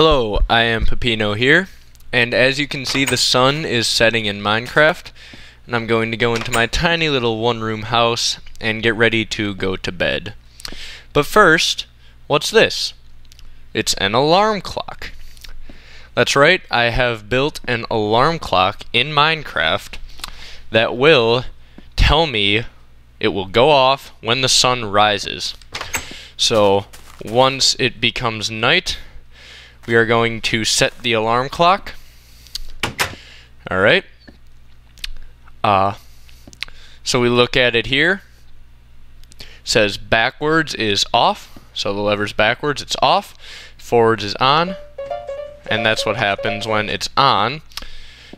Hello, I am Peppino here, and as you can see the sun is setting in Minecraft, and I'm going to go into my tiny little one-room house and get ready to go to bed. But first, what's this? It's an alarm clock. That's right, I have built an alarm clock in Minecraft that will tell me it will go off when the sun rises. So, once it becomes night, we are going to set the alarm clock. Alright. Uh, so we look at it here. It says backwards is off. So the lever's backwards, it's off. Forwards is on. And that's what happens when it's on.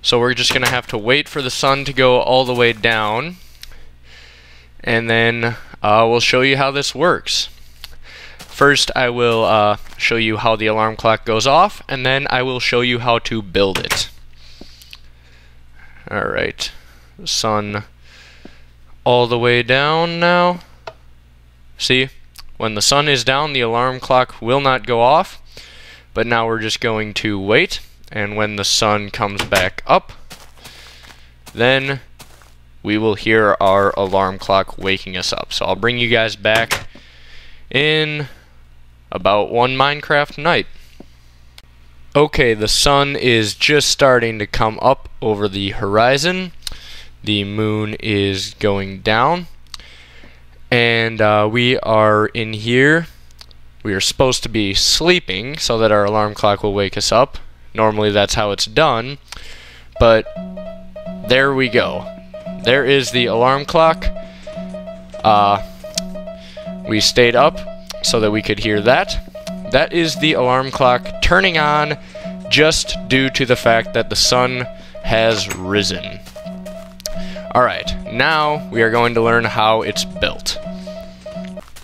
So we're just going to have to wait for the sun to go all the way down. And then uh, we'll show you how this works. First, I will uh, show you how the alarm clock goes off, and then I will show you how to build it. Alright, sun all the way down now. See, when the sun is down, the alarm clock will not go off, but now we're just going to wait, and when the sun comes back up, then we will hear our alarm clock waking us up. So I'll bring you guys back in about one Minecraft night. Okay, the sun is just starting to come up over the horizon. The moon is going down. And uh, we are in here. We are supposed to be sleeping so that our alarm clock will wake us up. Normally that's how it's done. But there we go. There is the alarm clock. Uh, we stayed up so that we could hear that. That is the alarm clock turning on just due to the fact that the sun has risen. Alright, now we are going to learn how it's built.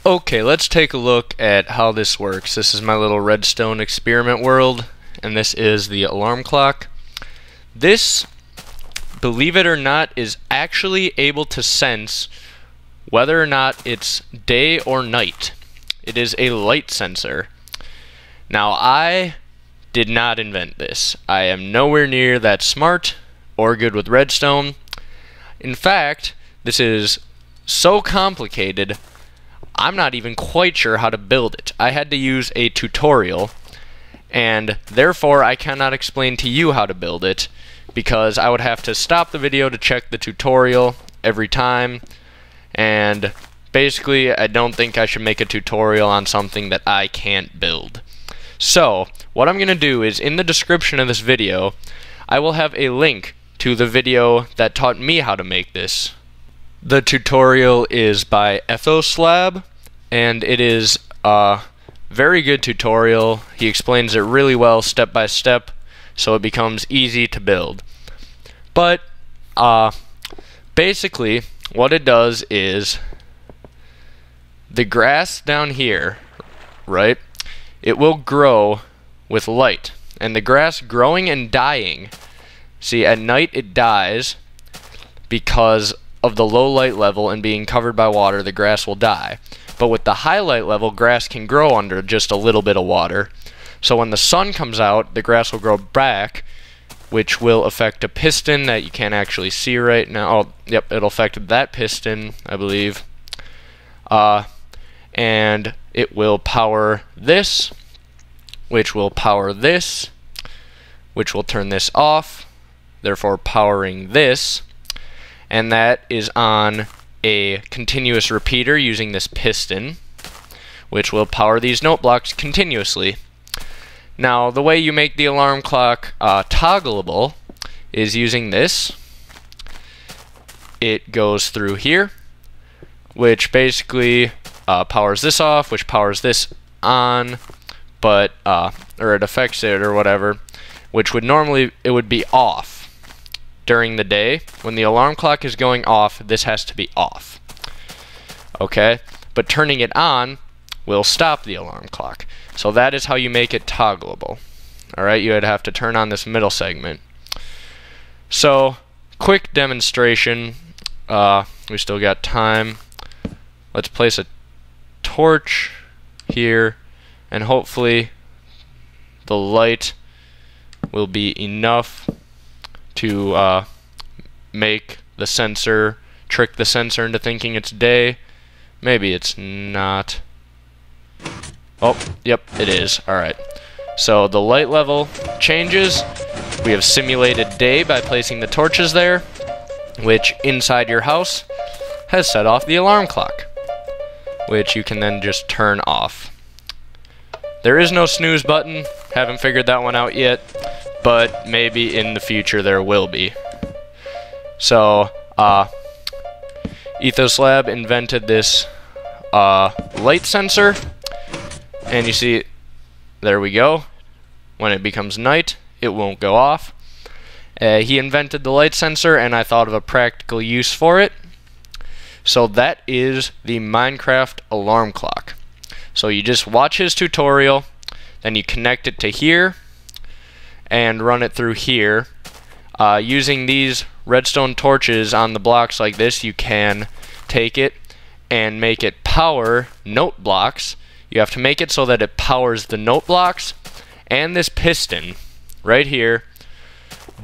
Okay, let's take a look at how this works. This is my little redstone experiment world, and this is the alarm clock. This, believe it or not, is actually able to sense whether or not it's day or night. It is a light sensor. Now, I did not invent this. I am nowhere near that smart or good with redstone. In fact, this is so complicated, I'm not even quite sure how to build it. I had to use a tutorial, and therefore I cannot explain to you how to build it, because I would have to stop the video to check the tutorial every time, and Basically, I don't think I should make a tutorial on something that I can't build. So, what I'm going to do is, in the description of this video, I will have a link to the video that taught me how to make this. The tutorial is by Ethoslab, and it is a very good tutorial. He explains it really well, step by step, so it becomes easy to build. But, uh, basically, what it does is the grass down here, right, it will grow with light. And the grass growing and dying, see, at night it dies because of the low light level and being covered by water, the grass will die. But with the high light level, grass can grow under just a little bit of water. So when the sun comes out, the grass will grow back, which will affect a piston that you can't actually see right now. Oh, yep, it'll affect that piston, I believe. Uh, and it will power this, which will power this, which will turn this off, therefore powering this, and that is on a continuous repeater using this piston, which will power these note blocks continuously. Now, the way you make the alarm clock uh, toggleable is using this. It goes through here, which basically uh, powers this off, which powers this on, but uh, or it affects it or whatever, which would normally it would be off during the day. When the alarm clock is going off, this has to be off. Okay, but turning it on will stop the alarm clock. So that is how you make it toggleable. Alright, you would have to turn on this middle segment. So, quick demonstration. Uh, we still got time. Let's place a torch here and hopefully the light will be enough to uh, make the sensor trick the sensor into thinking it's day. Maybe it's not. Oh, yep, it is. Alright. So the light level changes. We have simulated day by placing the torches there, which inside your house has set off the alarm clock, which you can then just turn off. There is no snooze button, haven't figured that one out yet, but maybe in the future there will be. So, uh, Ethos Lab invented this uh, light sensor, and you see, there we go. When it becomes night, it won't go off. Uh, he invented the light sensor, and I thought of a practical use for it. So that is the Minecraft alarm clock. So you just watch his tutorial, then you connect it to here, and run it through here. Uh, using these redstone torches on the blocks like this, you can take it and make it power note blocks. You have to make it so that it powers the note blocks and this piston right here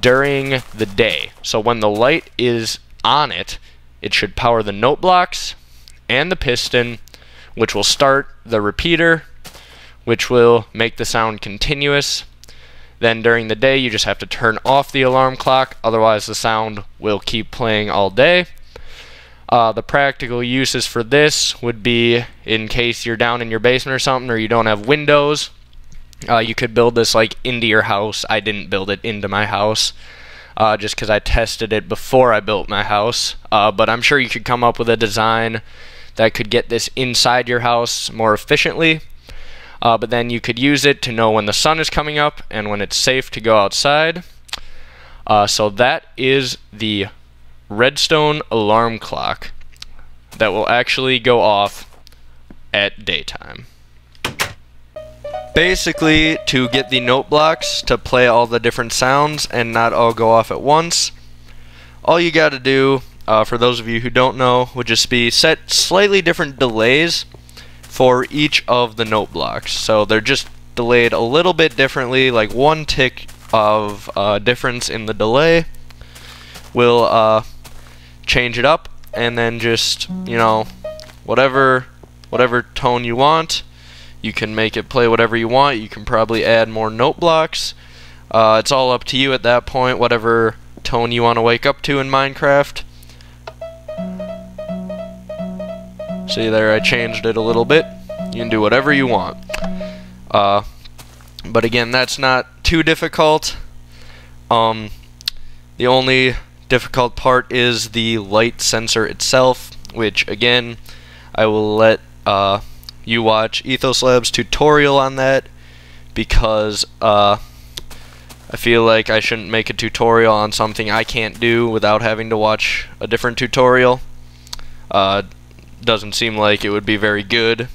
during the day. So when the light is on it, it should power the note blocks and the piston, which will start the repeater, which will make the sound continuous. Then during the day, you just have to turn off the alarm clock, otherwise the sound will keep playing all day. Uh, the practical uses for this would be in case you're down in your basement or something, or you don't have windows. Uh, you could build this like into your house. I didn't build it into my house, uh, just because I tested it before I built my house. Uh, but I'm sure you could come up with a design that could get this inside your house more efficiently. Uh, but then you could use it to know when the sun is coming up and when it's safe to go outside. Uh, so that is the redstone alarm clock that will actually go off at daytime. Basically, to get the note blocks to play all the different sounds and not all go off at once, all you got to do, uh, for those of you who don't know, would just be set slightly different delays for each of the note blocks. So they're just delayed a little bit differently, like one tick of uh, difference in the delay will uh, change it up, and then just you know whatever whatever tone you want. You can make it play whatever you want. You can probably add more note blocks. Uh, it's all up to you at that point, whatever tone you want to wake up to in Minecraft. See there, I changed it a little bit. You can do whatever you want. Uh, but again, that's not too difficult. Um, the only difficult part is the light sensor itself, which again, I will let uh, you watch Ethos Labs tutorial on that because uh, I feel like I shouldn't make a tutorial on something I can't do without having to watch a different tutorial. Uh, doesn't seem like it would be very good.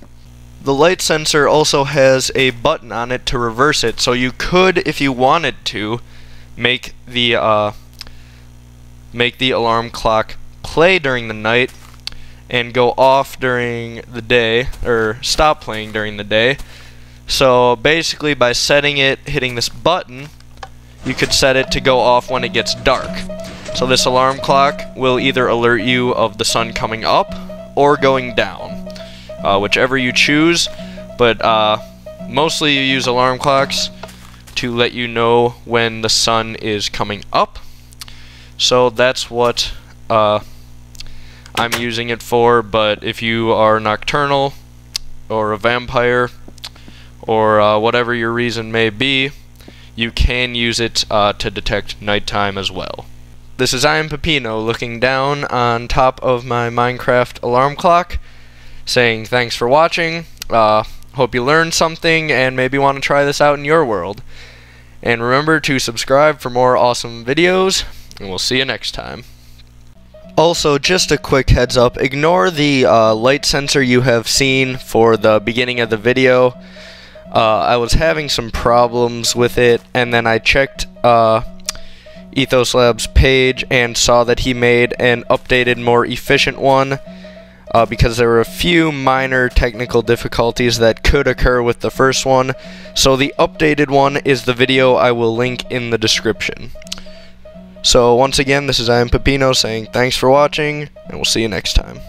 The light sensor also has a button on it to reverse it, so you could, if you wanted to, make the uh, make the alarm clock play during the night and go off during the day, or stop playing during the day. So basically, by setting it, hitting this button, you could set it to go off when it gets dark. So this alarm clock will either alert you of the sun coming up or going down, uh, whichever you choose. But uh, mostly you use alarm clocks to let you know when the sun is coming up. So that's what uh, I'm using it for. But if you are nocturnal or a vampire or uh, whatever your reason may be, you can use it uh, to detect nighttime as well. This is I am Peppino looking down on top of my Minecraft alarm clock, saying thanks for watching. Uh, hope you learned something and maybe want to try this out in your world. And remember to subscribe for more awesome videos, and we'll see you next time. Also, just a quick heads up, ignore the uh, light sensor you have seen for the beginning of the video. Uh, I was having some problems with it, and then I checked uh, Ethos Labs page and saw that he made an updated, more efficient one. uh, because there were a few minor technical difficulties that could occur with the first one. So the updated one is the video I will link in the description. So once again, this is I am Peppino saying thanks for watching, and we'll see you next time.